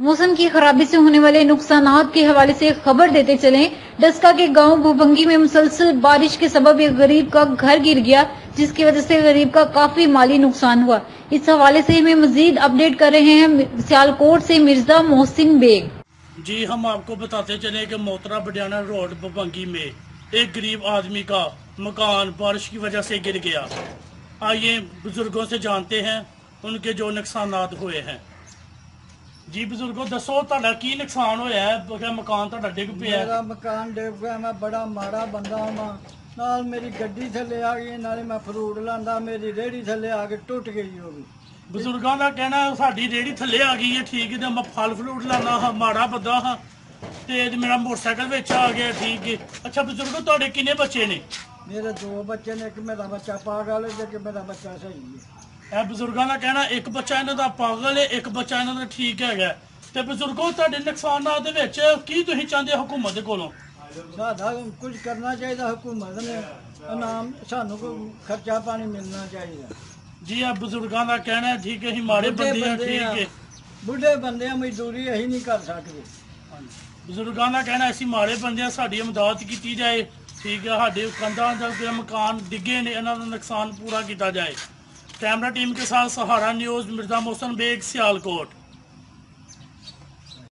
मौसम की खराबी से होने वाले नुकसान के हवाले से खबर देते चलें। डस्का के गाँव भुभंगी में मुसलसल बारिश के सबब एक गरीब का घर गिर गया, जिसकी वजह से गरीब का काफ़ी माली नुकसान हुआ। इस हवाले से हमें मजीद अपडेट कर रहे हैं सियालकोट से मिर्ज़ा मोहसिन बेग। जी, हम आपको बताते चले कि मोतरा बडियाना रोड बबंगी में एक गरीब आदमी का मकान बारिश की वजह से गिर गया। आइए बुज़ुर्गों से जानते हैं उनके जो नुकसान हुए हैं। ਜੀ ਬਜ਼ੁਰਗੋ ਦੱਸੋ ਤੁਹਾਡਾ ਕੀ ਨੁਕਸਾਨ ਹੋਇਆ ਹੈ? ਮਕਾਨ ਤੁਹਾਡਾ ਡਿੱਗ ਪਿਆ ਹੈ। ਮੇਰਾ ਮਕਾਨ ਡਿੱਗ ਪਿਆ ਮੈਂ ਬੜਾ ਮਾੜਾ ਬੰਦਾ ਹਾਂ ਨਾਲ ਮੇਰੀ ਗੱਡੀ ਥੱਲੇ ਆ ਗਈ ਨਾਲੇ ਮੈਂ ਫਰੂਟ ਲਾਂਦਾ ਮੇਰੀ ਰੇੜੀ ਥੱਲੇ ਆ ਕੇ ਟੁੱਟ ਗਈ ਉਹ ਵੀ। ਬਜ਼ੁਰਗਾਂ ਦਾ ਕਹਿਣਾ ਹੈ, ਸਾਡੀ ਰੇੜੀ ਥੱਲੇ ਆ ਗਈ ਹੈ ਠੀਕ ਹੈ ਤੇ ਮੈਂ ਫਲ ਫਲੂਟ ਲਾਣਾ ਹਾਂ ਮਾੜਾ ਬੰਦਾ ਹਾਂ। ਤੇ ਮੇਰਾ ਮੋਟਰਸਾਈਕਲ ਵਿੱਚ ਆ ਗਿਆ ਠੀਕ ਹੈ। ਅੱਛਾ ਬਜ਼ੁਰਗੋ ਤੁਹਾਡੇ ਕਿੰਨੇ ਬੱਚੇ ਨੇ? ਮੇਰੇ ਦੋ ਬੱਚੇ ਨੇ ਇੱਕ ਮੇਰਾ ਬੱਚਾ ਪਾਗਲ ਹੈ ਤੇ ਇੱਕ ਮੇਰਾ ਬੱਚਾ ਸਹੀ ਹੈ। ਇਹ ਬਜ਼ੁਰਗਾਂ ਦਾ ਕਹਿਣਾ ਇੱਕ ਬੱਚਾ ਇਹਨਾਂ ਦਾ ਪਾਗਲ ਹੈ ਇੱਕ ਬੱਚਾ ਇਹਨਾਂ ਦਾ ਠੀਕ ਹੈਗਾ। ਤੇ ਬਜ਼ੁਰਗੋ ਤੁਹਾਡੇ ਨੁਕਸਾਨਾਂ ਦੇ ਵਿੱਚ ਕੀ ਤੁਸੀਂ ਚਾਹੁੰਦੇ ਹੋ ਹਕੂਮਤ ਦੇ ਕੋਲੋਂ? ਸਾਡਾ ਕੁਝ ਕਰਨਾ ਚਾਹੀਦਾ ਹਕੂਮਤ ਨੇ। ਇਨਾਮ ਸਾਨੂੰ ਕੋਈ ਖਰਚਾ ਪਾਣੀ ਮਿਲਣਾ ਚਾਹੀਦਾ। ਜੀ ਆ ਬਜ਼ੁਰਗਾਂ ਦਾ ਕਹਿਣਾ ਹੈ ਠੀਕ ਹੈ ਅਸੀਂ ਮਾੜੇ ਬੁੱਢੇ ਬੰਦੇ ਆ ਬੰਦੇ ਆ। ਠੀਕ ਹੈ। ਬੁੱਢੇ ਬੰਦੇ ਆ ਮਜ਼ਦੂਰੀ ਅਸੀਂ ਨਹੀਂ ਕਰ ਸਕਦੇ। ਬਜ਼ੁਰਗਾਂ ਦਾ ਕਹਿਣਾ ਅਸੀਂ ਮਾੜੇ ਬੰਦੇ ਆ ਸਾਡੀ ਮਦਦ ਕੀਤੀ ਜਾਏ ਠੀਕ ਹੈ ਸਾਡੇ ਕੰਧਾਂ ਦਾ ਮਕਾਨ ਡਿੱਗੇ ਨੇ ਇਹਨਾਂ ਦਾ ਨੁਕਸਾਨ ਪੂਰਾ ਕੀਤਾ ਜਾਏ। कैमरा टीम के साथ सहारा न्यूज़ मिर्ज़ा मोहसन बेग सियालकोट।